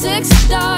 six stars.